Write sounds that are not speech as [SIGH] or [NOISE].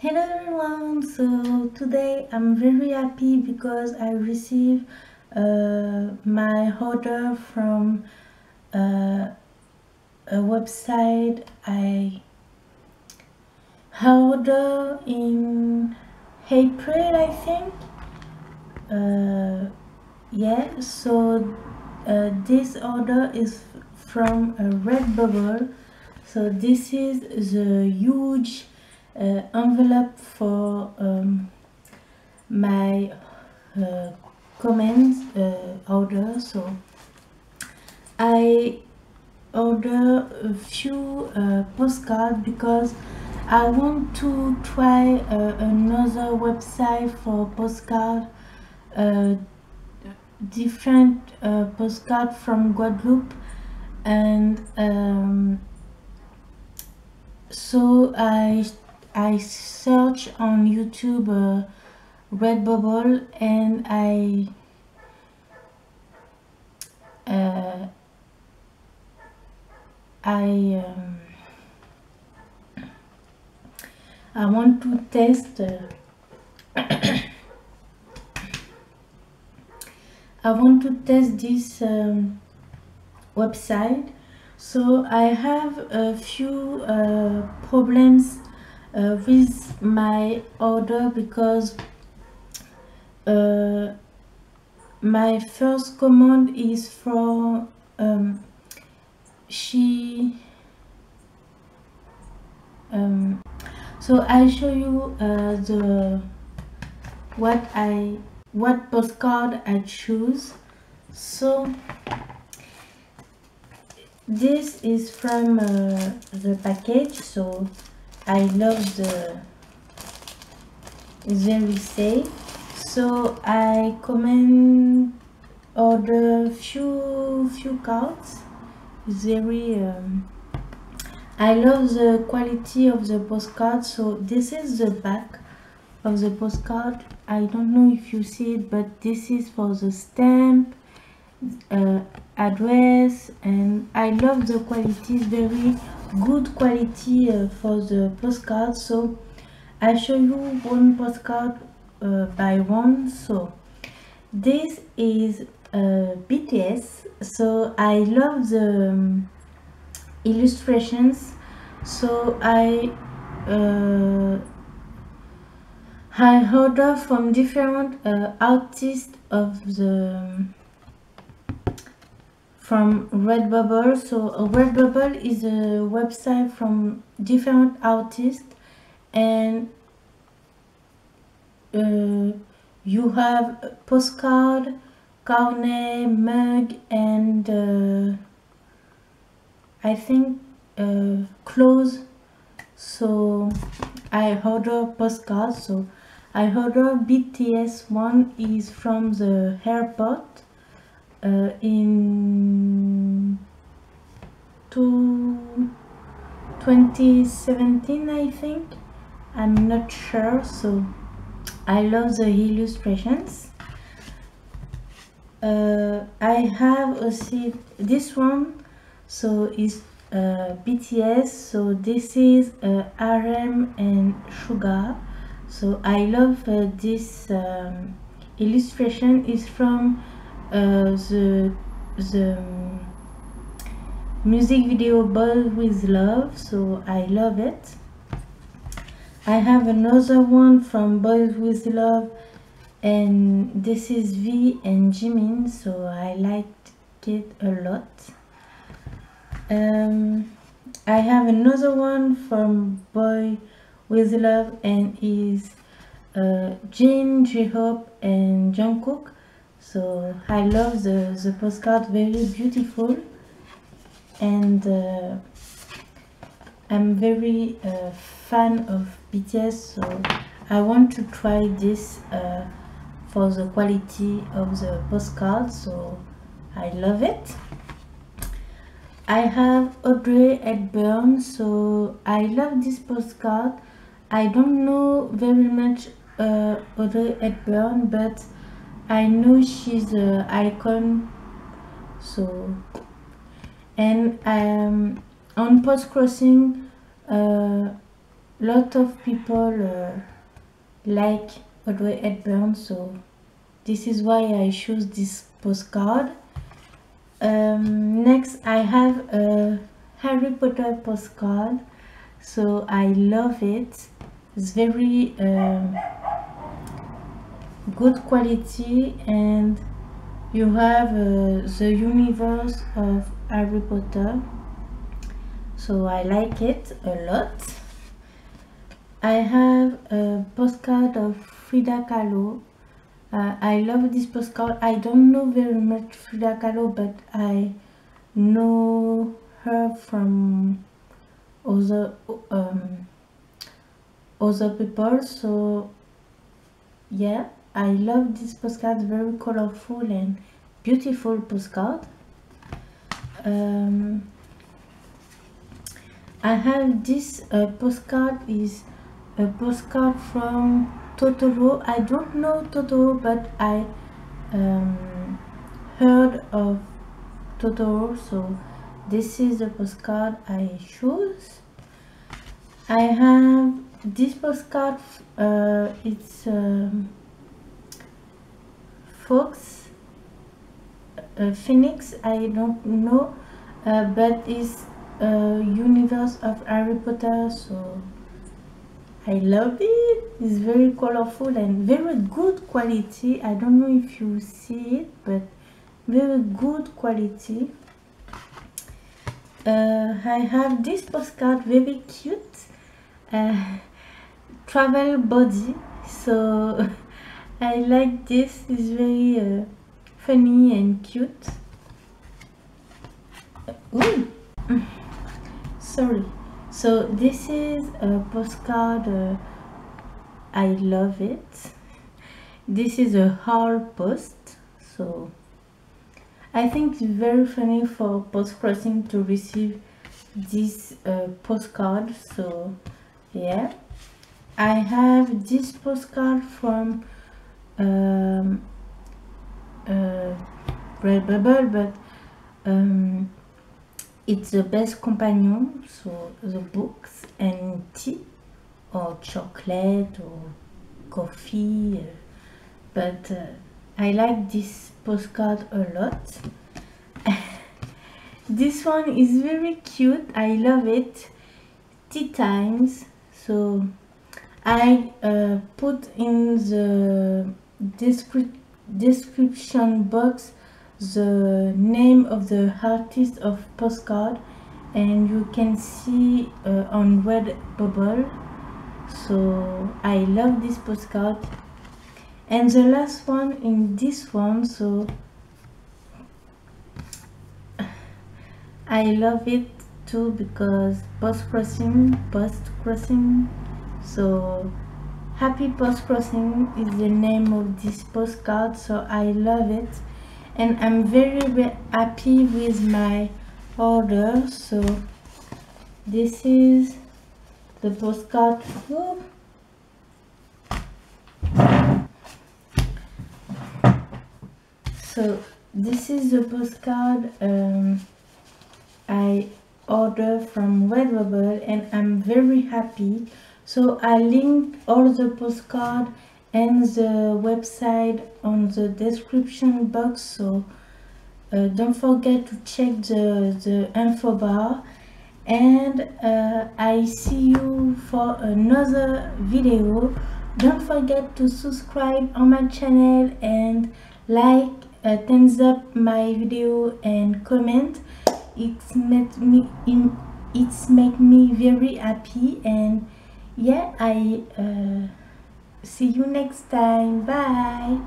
Hello everyone, so today I'm very happy because I received uh, my order from uh, a website. I ordered in April I think. Uh, yeah so uh, this order is from a Redbubble. So this is the huge uh, envelope for um, my uh, comments uh, order so. I order a few uh, postcards because I want to try uh, another website for postcard different uh, postcard from Guadeloupe and um, so I I search on YouTube uh, Redbubble and I uh, I um, I want to test uh, [COUGHS] I want to test this um, website. So I have a few uh, problems uh, with my order because uh, my first command is for um, she um, so I show you uh, the what I what postcard I choose. So this is from uh, the package so I love the it's very safe. So I comment order few few cards. It's very um, I love the quality of the postcard. So this is the back of the postcard. I don't know if you see it but this is for the stamp uh, address and I love the quality. Very good quality uh, for the postcard. So I show you one postcard uh, by one. So this is uh, BTS so I love the um, illustrations. So I uh, I order from different uh, artists of the um, from Redbubble. So uh, Redbubble is a website from different artists and uh, you have postcard, carnet, mug and uh, I think uh, clothes. So I order postcards. So I order BTS one is from the airport uh, in two, 2017 I think. I'm not sure so I love the illustrations. Uh, I have a seat this one so is uh, BTS so this is uh, RM and Suga. So I love uh, this um, illustration. Is from the the music video Boys with Luv so I love it. I have another one from Boys with Luv and this is V and Jimin so I liked it a lot. Um, I have another one from Boy with Luv and is uh, Jin, J-Hope and Jungkook so I love the, the postcard very beautiful. And uh, I'm very uh, fan of BTS so I want to try this uh, for the quality of the postcard so I love it. I have Audrey Hepburn so I love this postcard. I don't know very much uh, Audrey Hepburn but I know she's an icon so and um, on post crossing uh, lot of people uh, like Audrey Hepburn so this is why I choose this postcard. Um, next I have a Harry Potter postcard so I love it. It's very um, good quality and you have uh, the universe of Harry Potter. So I like it a lot. I have a postcard of Frida Kahlo. Uh, I love this postcard. I don't know very much Frida Kahlo but I know her from other um, other people. So yeah I love this postcard very colorful and beautiful postcard. Um, I have this uh, postcard is a postcard from Totoro. I don't know Totoro but I um, heard of Totoro so this is the postcard I choose. I have this postcard uh, it's um, Fawkes uh, Phoenix I don't know uh, but it's a universe of Harry Potter so I love it. It's very colorful and very good quality. I don't know if you see it but very good quality. Uh, I have this postcard very cute. Uh, [LAUGHS] travel body. So [LAUGHS] I like this. It's very uh, funny and cute. Ooh. [LAUGHS] sorry. So this is a postcard uh, I love it. This is a hard post. So I think it's very funny for postcrossing to receive this uh, postcard. So yeah. I have this postcard from um, uh, but um, it's the best companion so the books and tea or chocolate or coffee uh, but uh, I like this postcard a lot. [LAUGHS] This one is very cute. I love it. Tea times. So I uh, put in the descri description box the name of the artist of postcard and you can see uh, on Redbubble so I love this postcard. And the last one in this one so [SIGHS] I love it too because post crossing post crossing so happy post crossing is the name of this postcard so I love it. And I'm very, happy with my order so this is the postcard. So this is the postcard um, I ordered from Redbubble and I'm very happy so I link all the postcard and the website on the description box. So uh, don't forget to check the, the info bar. And uh, I see you for another video. Don't forget to subscribe on my channel and like uh, thumbs up my video and comment. It's made me it's make me very happy and yeah I uh, See you next time. Bye.